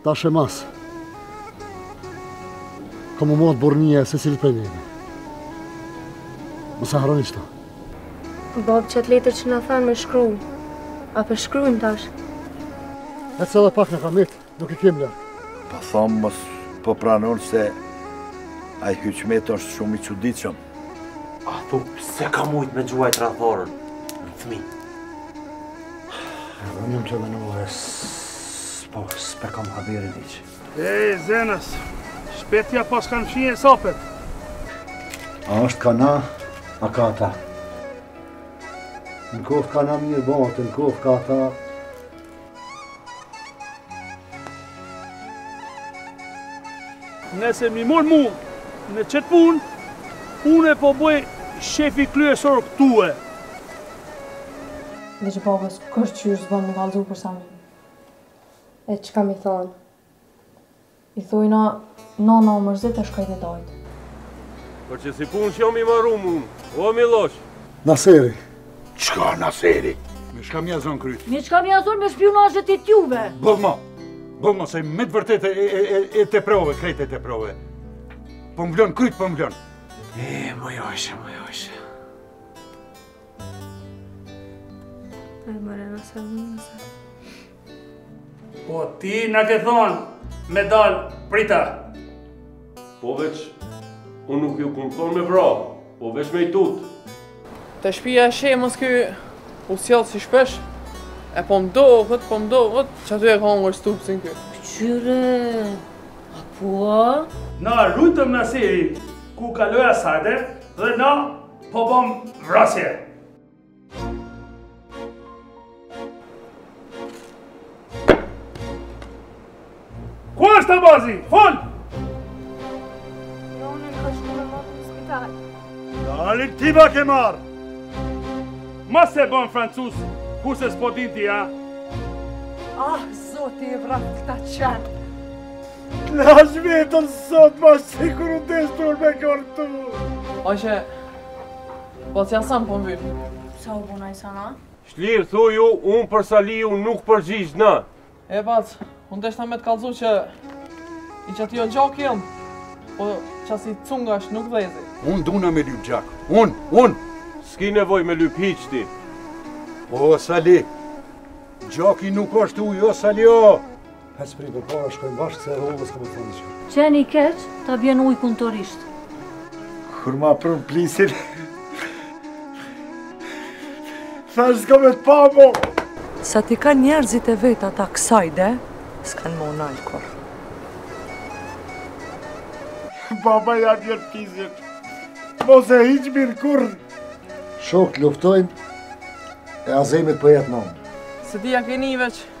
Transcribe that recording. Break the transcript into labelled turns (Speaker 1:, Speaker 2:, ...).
Speaker 1: Te Shemsa. Ka m'u matë burrnija e secilit për njëri. Mos e harroni qëta.
Speaker 2: Bob, qat letër që na thanë me shkru. A po e shkrujmë tash?
Speaker 1: Edhe pak na ka metë. Nuk i kem lërë.
Speaker 3: Po thom mos po pranon se ai hyqmeti është shumë i çuditshëm.
Speaker 4: A thu, s'e ka mujtë me gjujtë tradhtarin,
Speaker 1: fëmi. Unë jam edhe në ure, s'po, s'p'e kam haberin hiç.
Speaker 5: E, Zenës, shpija pas kanë fshinje sopet.
Speaker 1: A është ka ne, a ka ta. Në koftë ka ne mirë botë, në koftë ka ta,
Speaker 5: Nëse mi merr mu në qëtë pun, une po bëj shefi kryesor këtu
Speaker 2: e. Veç babës kqyr qysh s'bon me i kallzu për Samin. E çka me i thonë. I thojna nana u mërzit e shkoi te dajt.
Speaker 6: Po që si punë që jom i marum unë, o Milosh!
Speaker 1: Naseri.
Speaker 3: Çka Naseri?
Speaker 7: Veç ka m'ja zonë kryt?
Speaker 8: Veç ka m'ja zonë me shpiunazhet e tjuve?
Speaker 7: Boll ma! Boll ma, se me të vërtet e teprove, krejt e teprove. Po më vlonë kryt, po më vlonë.
Speaker 4: E, Milosh, Milosh.
Speaker 2: E, m'rrena, se më nëse.
Speaker 5: Po ti na ke thonë me dal n'prita.
Speaker 6: Po veç, unë nuk ju kom thonë me vra, po veç me i tut.
Speaker 9: Te shpia e Shemës ky u sjallë si shpesh, e po m'doket, po m'doket që aty e ka ngërë stupë si
Speaker 8: në kjo. Këqyre, a po?
Speaker 5: Na e rujtëm Naserin, ky kaloi sajde, dhe na po bom vrasje. Ku është Abazi? Fol!
Speaker 2: Jo, na ka shku me motër në spital.
Speaker 5: Dal ti, bre, a e ke marrë! Ma se bon francuz, kurse s'po din ti, a?
Speaker 8: Ah, zoti e vraftë këtë qen!
Speaker 5: Na la vetën sot, bash kur u desht me kon
Speaker 9: ktu! Oqe, Po ti Hasan po mbyt.
Speaker 2: Sa u bu Hasana?
Speaker 6: Shlir thuju, unë për Salihun nuk përgjigjna.
Speaker 9: E bac, unë deshta me të kallzu që qat jo gjak jem, po qasi cungash nuk dhezi.
Speaker 7: Unë duna me lyp gjak, unë, unë.
Speaker 6: S'ki nevoj me lyp hiç ti.
Speaker 7: O Sali, gjaki nuk është uj, o Sali o.
Speaker 1: Hec prej përpara, shkojmë bashkë, se rrugës kem të thonë që.
Speaker 8: Qeni i keq, ta bjen ujkun n'torisht.
Speaker 3: Kur ma prunë plisin...
Speaker 5: Thashë s'kam me t'pa mo!
Speaker 10: Sa t'i kanë njerëzit e vet ata kësajde, s'kan me u nal kurr.
Speaker 5: Baba i ka bjerrë plisit. Mos e hiq, bir, kurr.
Speaker 1: Shokët luftojnë, e Azemit për po jetë nëmë.
Speaker 9: Se ti ja keni
Speaker 5: i veqë.